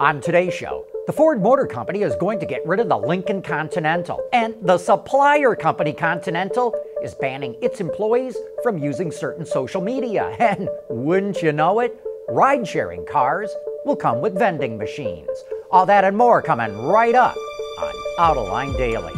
On today's show, the Ford Motor Company is going to get rid of the Lincoln Continental, and the supplier company Continental is banning its employees from using certain social media. And wouldn't you know it, ride sharing cars will come with vending machines. All that and more coming right up on Autoline Daily.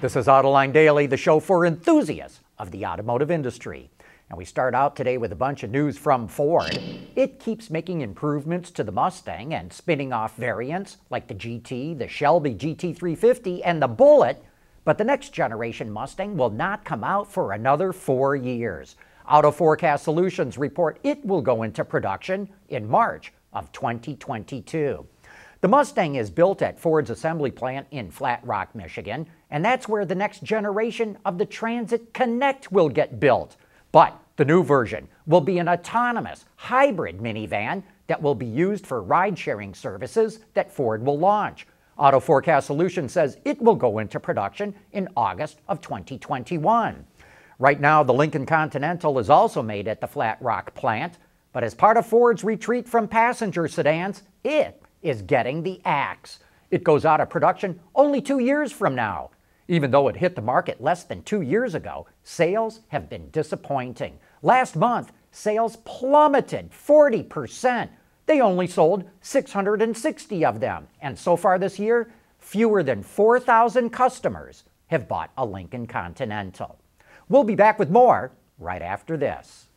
This is Autoline Daily, the show for enthusiasts of the automotive industry. And we start out today with a bunch of news from Ford. It keeps making improvements to the Mustang and spinning off variants like the GT, the Shelby GT350, and the Bullitt, but the next generation Mustang will not come out for another four years. Auto Forecast Solutions report it will go into production in March of 2022. The Mustang is built at Ford's assembly plant in Flat Rock, Michigan, and that's where the next generation of the Transit Connect will get built. But the new version will be an autonomous hybrid minivan that will be used for ride sharing services that Ford will launch. Auto Forecast Solutions says it will go into production in August of 2021. Right now, the Lincoln Continental is also made at the Flat Rock plant, but as part of Ford's retreat from passenger sedans, it is getting the axe. It goes out of production only two years from now. Even though it hit the market less than two years ago, sales have been disappointing. Last month, sales plummeted 40%. They only sold 660 of them. And so far this year, fewer than 4,000 customers have bought a Lincoln Continental. We'll be back with more right after this.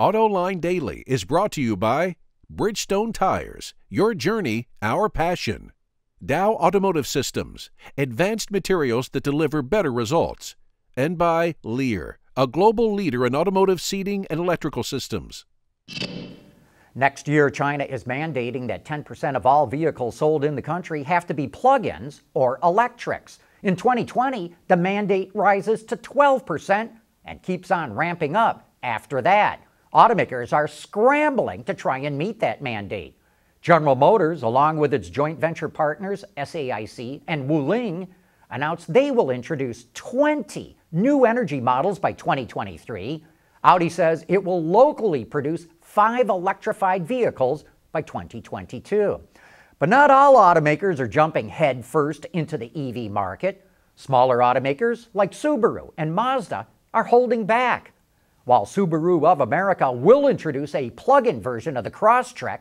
AutoLine Daily is brought to you by Bridgestone Tires, your journey, our passion. Dow Automotive Systems, advanced materials that deliver better results. And by Lear, a global leader in automotive seating and electrical systems. Next year, China is mandating that 10% of all vehicles sold in the country have to be plug ins or electrics. In 2020, the mandate rises to 12% and keeps on ramping up after that. Automakers are scrambling to try and meet that mandate. General Motors, along with its joint venture partners SAIC and Wuling, announced they will introduce 20 new energy models by 2023. Audi says it will locally produce five electrified vehicles by 2022. But not all automakers are jumping headfirst into the EV market. Smaller automakers like Subaru and Mazda are holding back. While Subaru of America will introduce a plug in version of the Crosstrek,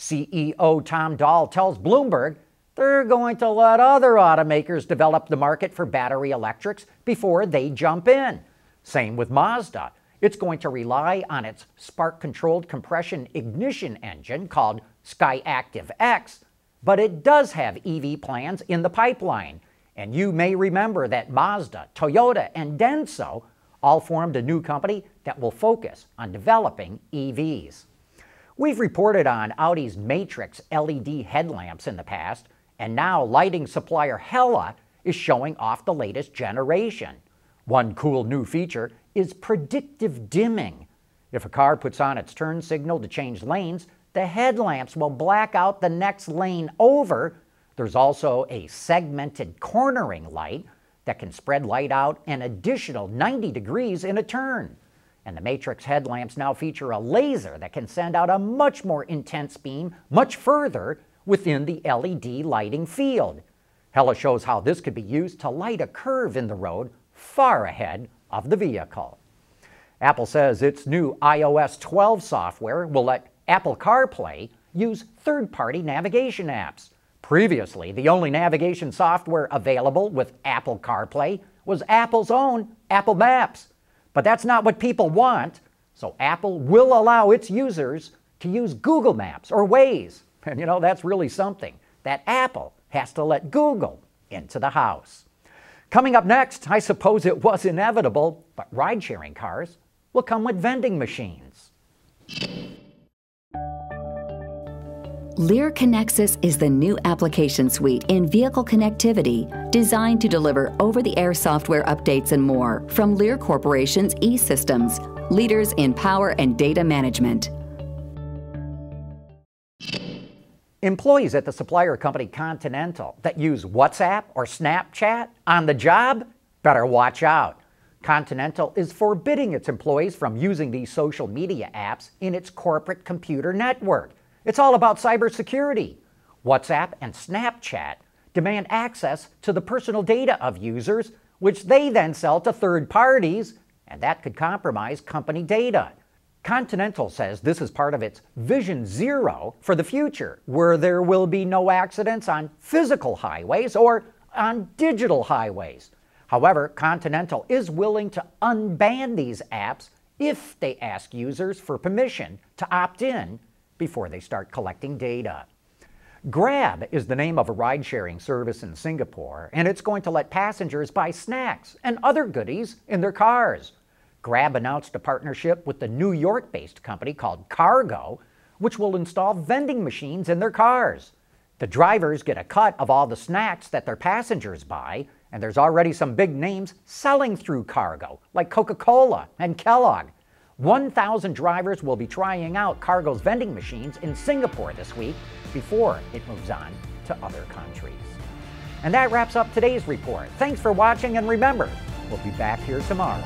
CEO Tom Doll tells Bloomberg they're going to let other automakers develop the market for battery electrics before they jump in. Same with Mazda. It's going to rely on its spark controlled compression ignition engine called Skyactiv X, but it does have EV plans in the pipeline. And you may remember that Mazda, Toyota, and Denso all formed a new company that will focus on developing EVs. We've reported on Audi's Matrix LED headlamps in the past, and now lighting supplier Hella is showing off the latest generation. One cool new feature is predictive dimming. If a car puts on its turn signal to change lanes, the headlamps will black out the next lane over. There's also a segmented cornering light that can spread light out an additional 90 degrees in a turn. And the Matrix headlamps now feature a laser that can send out a much more intense beam much further within the LED lighting field. Hella shows how this could be used to light a curve in the road far ahead of the vehicle. Apple says its new iOS 12 software will let Apple CarPlay use third party navigation apps. Previously, the only navigation software available with Apple CarPlay was Apple's own Apple Maps. But that's not what people want, so Apple will allow its users to use Google Maps or Waze. And you know, that's really something that Apple has to let Google into the house. Coming up next, I suppose it was inevitable, but ride sharing cars will come with vending machines. Lear Connexus is the new application suite in vehicle connectivity designed to deliver over the air software updates and more from Lear Corporation's e systems, leaders in power and data management. Employees at the supplier company Continental that use WhatsApp or Snapchat on the job better watch out. Continental is forbidding its employees from using these social media apps in its corporate computer network. It's all about cybersecurity. WhatsApp and Snapchat demand access to the personal data of users, which they then sell to third parties, and that could compromise company data. Continental says this is part of its Vision Zero for the future, where there will be no accidents on physical highways or on digital highways. However, Continental is willing to unban these apps if they ask users for permission to opt in before they start collecting data. Grab is the name of a ride sharing service in Singapore, and it's going to let passengers buy snacks and other goodies in their cars. Grab announced a partnership with the New York based company called Cargo, which will install vending machines in their cars. The drivers get a cut of all the snacks that their passengers buy, and there's already some big names selling through Cargo, like Coca Cola and Kellogg. 1,000 drivers will be trying out Cargo's vending machines in Singapore this week before it moves on to other countries. And that wraps up today's report. Thanks for watching, and remember, we'll be back here tomorrow.